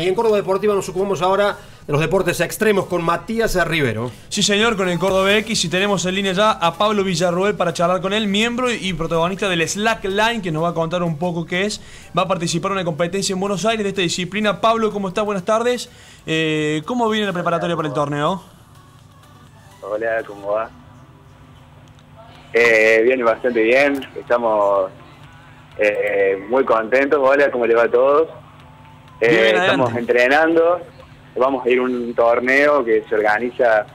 Y en Córdoba Deportiva nos ocupamos ahora de los deportes extremos con Matías Rivero. Sí, señor, con el Córdoba X y tenemos en línea ya a Pablo Villarroel para charlar con él, miembro y protagonista del Slackline, que nos va a contar un poco qué es. Va a participar en una competencia en Buenos Aires de esta disciplina. Pablo, ¿cómo está? Buenas tardes. Eh, ¿Cómo viene la preparatoria para el torneo? Hola, ¿cómo va? Eh, viene bastante bien, estamos eh, muy contentos. Hola, ¿cómo le va a todos? Eh, estamos entrenando, vamos a ir a un torneo que se organiza.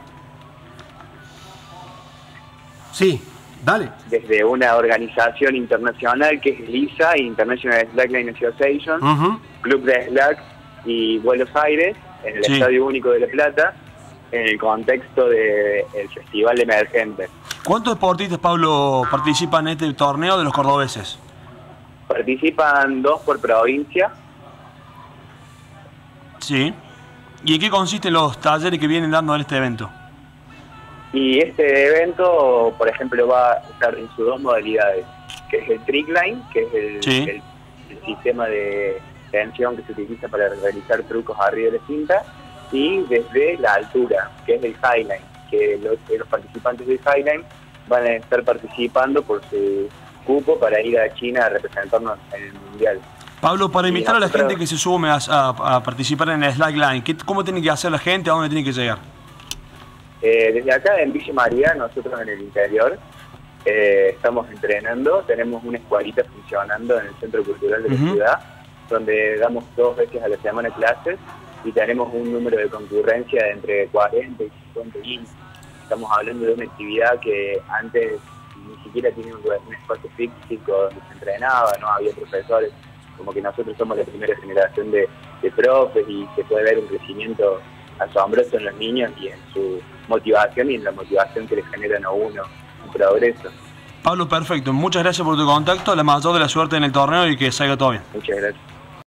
Sí, dale. Desde una organización internacional que es LISA, International Slackline Association, Club de Slack y Buenos Aires, en el Estadio Único de La Plata, en el contexto del Festival Emergente. ¿Cuántos deportistas, Pablo, participan en este torneo de los cordobeses? Participan dos por provincia Sí. ¿Y en qué consisten los talleres que vienen dando en este evento? Y este evento, por ejemplo, va a estar en sus dos modalidades, que es el trickline, que es el, sistema de tensión que se utiliza para realizar trucos arriba de la cinta, y desde la altura, que es el highline, que los, los participantes del highline van a estar participando por su cupo para ir a China a representarnos en el Mundial. Pablo, para invitar a la gente que se sume a, participar en el Slackline, ¿cómo tiene que hacer la gente? ¿A dónde tiene que llegar? Eh, desde acá en Villa María, nosotros en el interior, eh, estamos entrenando, tenemos una escuadita funcionando en el Centro Cultural de la ciudad, donde damos dos veces a la semana clases y tenemos un número de concurrencia de entre 40 y 50 Estamos hablando de una actividad que antes ni siquiera tenía un espacio físico donde se entrenaba, no había profesores como que nosotros somos la primera generación de, profes y se puede ver un crecimiento asombroso en los niños y en su motivación y en la motivación que les generan a uno, un progreso. Pablo, perfecto. Muchas gracias por tu contacto. La mayor de la suerte en el torneo y que salga todo bien. Muchas gracias.